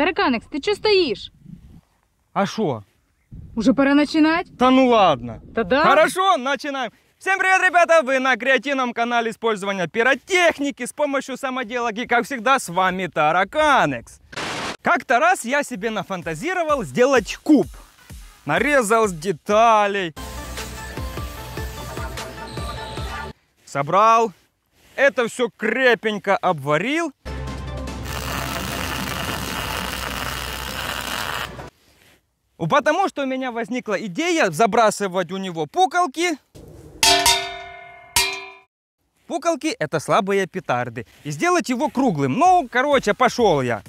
Тараканекс, ты что стоишь? А шо? Уже пора начинать? Да ну ладно. Да-да. Хорошо, начинаем. Всем привет, ребята! Вы на креативном канале использования пиротехники с помощью самоделок. И, как всегда, с вами Тараканекс. Как-то раз я себе нафантазировал сделать куб. Нарезал с деталей. Собрал. Это все крепенько обварил. Потому что у меня возникла идея забрасывать у него пуколки. Пуколки это слабые петарды. И сделать его круглым. Ну, короче, пошел я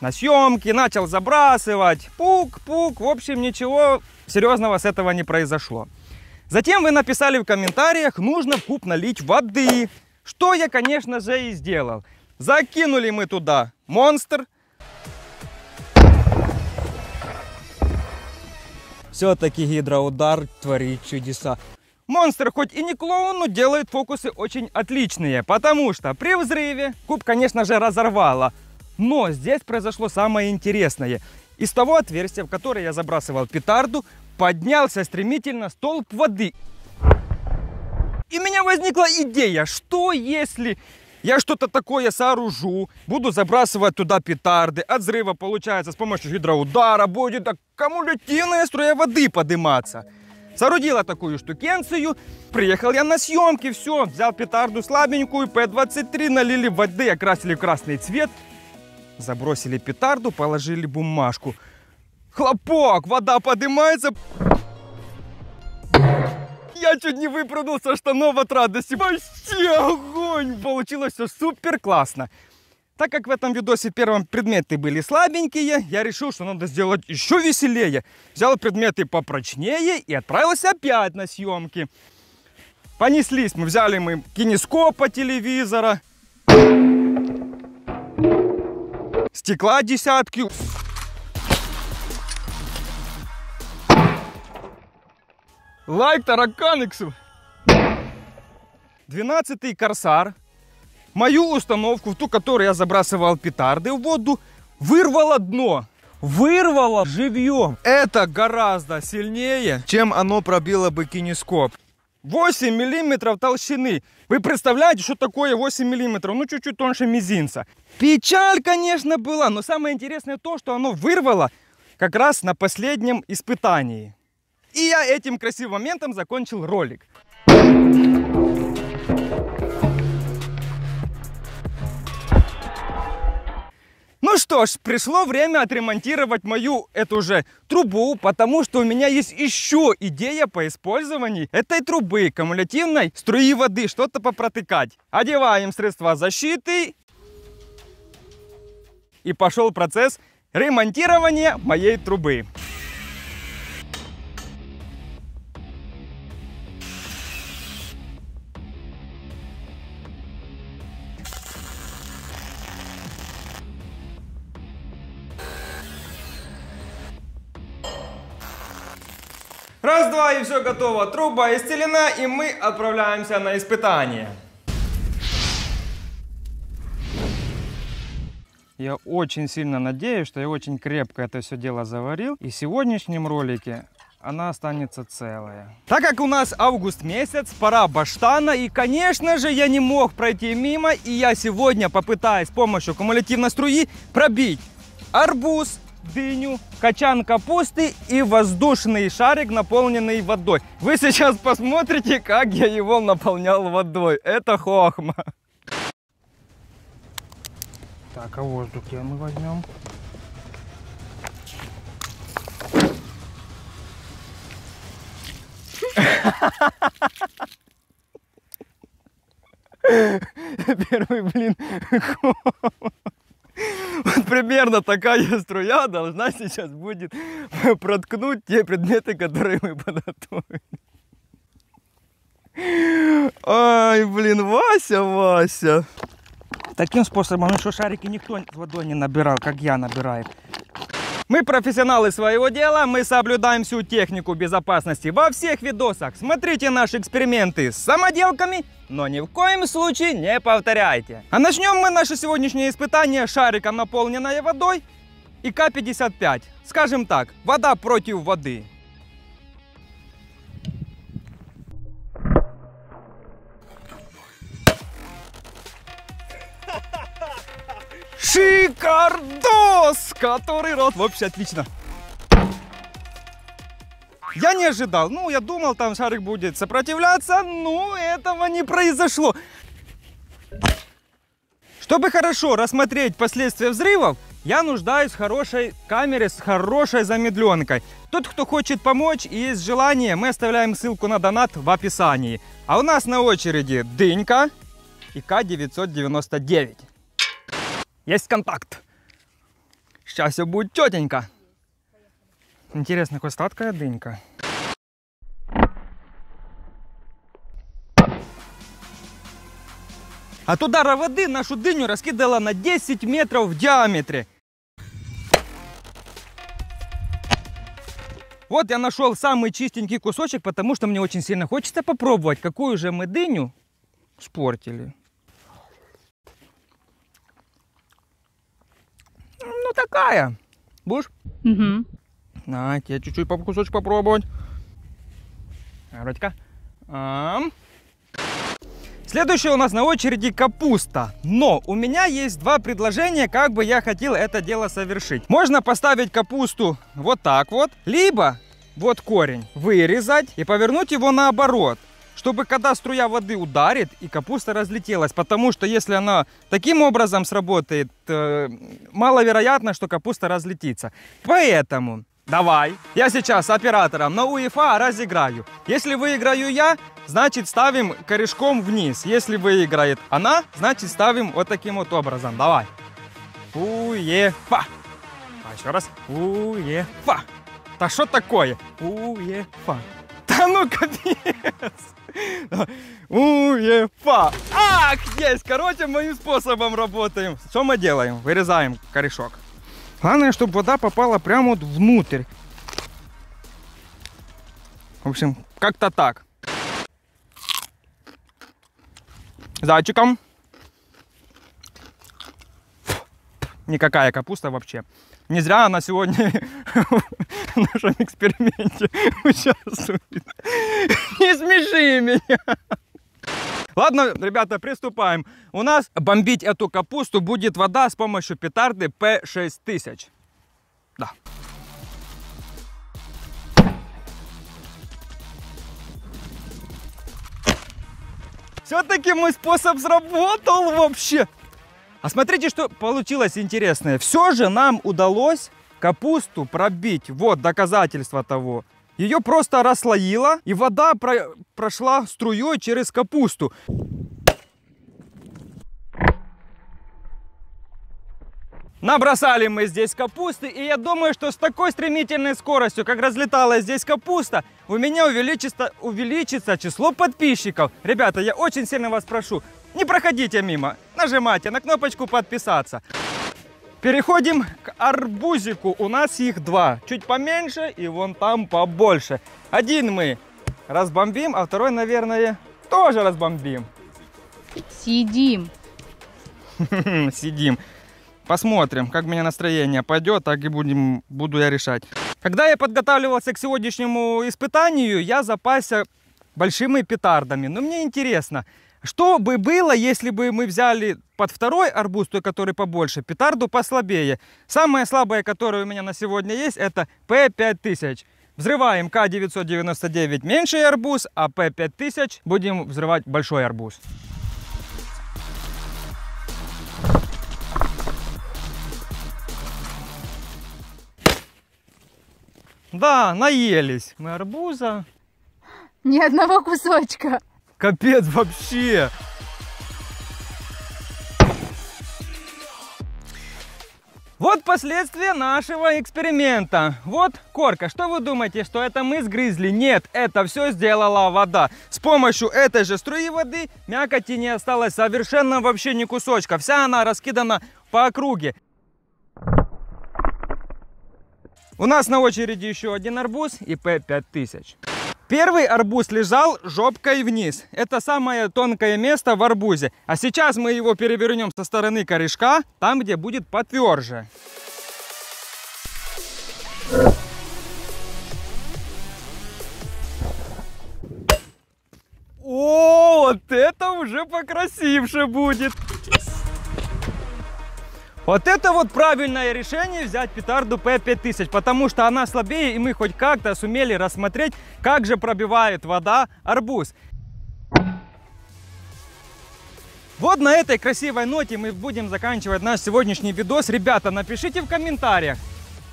на съемки, начал забрасывать. Пук-пук. В общем, ничего серьезного с этого не произошло. Затем вы написали в комментариях, нужно в куб налить воды. Что я, конечно же, и сделал. Закинули мы туда монстр. Все-таки гидроудар творит чудеса. Монстр хоть и не клоун, но делает фокусы очень отличные, потому что при взрыве куб, конечно же, разорвало. Но здесь произошло самое интересное. Из того отверстия, в которое я забрасывал петарду, поднялся стремительно столб воды. И у меня возникла идея, что если я что-то такое сооружу, буду забрасывать туда петарды, от взрыва получается с помощью гидроудара будет аккумулятивная струя воды подниматься. Соорудила такую штукенцию, приехал я на съемки, все, взял петарду слабенькую, П-23, налили воды, окрасили в красный цвет, забросили петарду, положили бумажку. Хлопок, вода поднимается. Я чуть не выпрыгнул со штанов от радости. Вообще огонь! Получилось все супер классно. Так как в этом видосе первом предметы были слабенькие, я решил, что надо сделать еще веселее. Взял предметы попрочнее и отправился опять на съемки. Понеслись, мы взяли мы кинескопа телевизора, стекла десятки. Лайк тараканиксу. 12-й корсар. Мою установку, в ту, которую я забрасывал петарды в воду, вырвало дно. Вырвало живьем. Это гораздо сильнее, чем оно пробило бы кинескоп. 8 миллиметров толщины. Вы представляете, что такое 8 миллиметров? Ну, чуть-чуть тоньше мизинца. Печаль, конечно, была, но самое интересное то, что оно вырвало как раз на последнем испытании. И я этим красивым моментом закончил ролик. Ну что ж, пришло время отремонтировать мою эту же трубу, потому что у меня есть еще идея по использованию этой трубы, кумулятивной струи воды, что-то попротыкать. Одеваем средства защиты. И пошел процесс ремонтирования моей трубы. Раз-два и все готово. Труба исцелена и мы отправляемся на испытание. Я очень сильно надеюсь, что я очень крепко это все дело заварил. И в сегодняшнем ролике она останется целая. Так как у нас август месяц, пора баштана, и, конечно же, я не мог пройти мимо, и я сегодня попытаюсь с помощью кумулятивной струи пробить арбуз, дыню, качан капусты и воздушный шарик, наполненный водой. Вы сейчас посмотрите, как я его наполнял водой. Это хохма. Так, а воздух где мы возьмем? Первый блин. Примерно такая струя должна сейчас будет проткнуть те предметы, которые мы подготовили. Ай, блин, Вася, Вася. Таким способом, ну что шарики никто водой не набирал, как я набираю. Мы профессионалы своего дела, мы соблюдаем всю технику безопасности во всех видосах. Смотрите наши эксперименты с самоделками, но ни в коем случае не повторяйте. А начнем мы наше сегодняшнее испытание шариком, наполненное водой. и К-55. Скажем так, вода против воды. Шикардос! Который рот вообще отлично. Я не ожидал. Ну, я думал, там шарик будет сопротивляться, но этого не произошло. Чтобы хорошо рассмотреть последствия взрывов, я нуждаюсь в хорошей камере с хорошей замедленкой. Тот, кто хочет помочь и есть желание, мы оставляем ссылку на донат в описании. А у нас на очереди дынька и К-999. Есть контакт. Сейчас все будет тетенька. Интересно, какая сладкая дынька. От удара воды нашу дыню раскидала на 10 метров в диаметре. Вот я нашел самый чистенький кусочек, потому что мне очень сильно хочется попробовать, какую же мы дыню спортили. Ну такая. Будешь? Угу. На, тебе чуть-чуть по кусочек попробовать. Родька. Ам. Следующее у нас на очереди капуста. Но у меня есть два предложения, как бы я хотел это дело совершить. Можно поставить капусту вот так вот, либо вот корень вырезать и повернуть его наоборот. Чтобы когда струя воды ударит и капуста разлетелась. Потому что если она таким образом сработает, э, маловероятно, что капуста разлетится. Поэтому Давай. Я сейчас оператором на УЕФА разыграю. Если выиграю я, значит ставим корешком вниз. Если выиграет она, значит ставим вот таким вот образом. Давай. УЕФА. А еще раз. УЕФА. Да что такое? УЕФА. Да ну капец. УЕФА. Ах, есть. Короче, моим способом работаем. Что мы делаем? Вырезаем корешок. Главное, чтобы вода попала прямо вот внутрь. В общем, как-то так. Зайчиком. Никакая капуста вообще. Не зря она сегодня в нашем эксперименте участвует. Не смеши меня. Ладно, ребята, приступаем. У нас бомбить эту капусту будет вода с помощью петарды П6000. Да. Все-таки мой способ сработал вообще. А смотрите, что получилось интересное. Все же нам удалось капусту пробить. Вот доказательство того. Ее просто расслоило, и вода про прошла струей через капусту. Набросали мы здесь капусты, и я думаю, что с такой стремительной скоростью, как разлеталась здесь капуста, у меня увеличится, увеличится число подписчиков. Ребята, я очень сильно вас прошу, не проходите мимо, нажимайте на кнопочку подписаться. Переходим к арбузику. У нас их два. Чуть поменьше и вон там побольше. Один мы разбомбим, а второй, наверное, тоже разбомбим. Сидим. Сидим. Посмотрим, как у меня настроение пойдет, так и будем, буду я решать. Когда я подготавливался к сегодняшнему испытанию, я запасся большими петардами. Но мне интересно, что бы было, если бы мы взяли под второй арбуз, той, который побольше, петарду послабее. Самая слабая, которая у меня на сегодня есть, это П5000. Взрываем К999 меньший арбуз, а П5000 будем взрывать большой арбуз. Да, наелись мы арбуза. Ни одного кусочка. Капец вообще. Вот последствия нашего эксперимента. Вот корка. Что вы думаете, что это мы сгрызли? Нет, это все сделала вода. С помощью этой же струи воды мякоти не осталось совершенно вообще ни кусочка. Вся она раскидана по округе. У нас на очереди еще один арбуз и П5000. Первый арбуз лежал жопкой вниз. Это самое тонкое место в арбузе. А сейчас мы его перевернем со стороны корешка, там, где будет потверже. О, вот это уже покрасивше будет. Вот это вот правильное решение взять петарду П5000, потому что она слабее, и мы хоть как-то сумели рассмотреть, как же пробивает вода арбуз. Вот на этой красивой ноте мы будем заканчивать наш сегодняшний видос. Ребята, напишите в комментариях,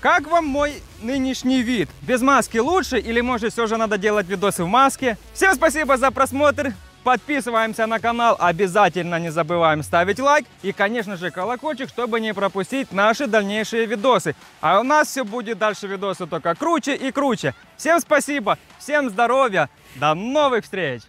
как вам мой нынешний вид? Без маски лучше или может все же надо делать видосы в маске? Всем спасибо за просмотр. Подписываемся на канал, обязательно не забываем ставить лайк и, конечно же, колокольчик, чтобы не пропустить наши дальнейшие видосы. А у нас все будет дальше видосы только круче и круче. Всем спасибо, всем здоровья, до новых встреч!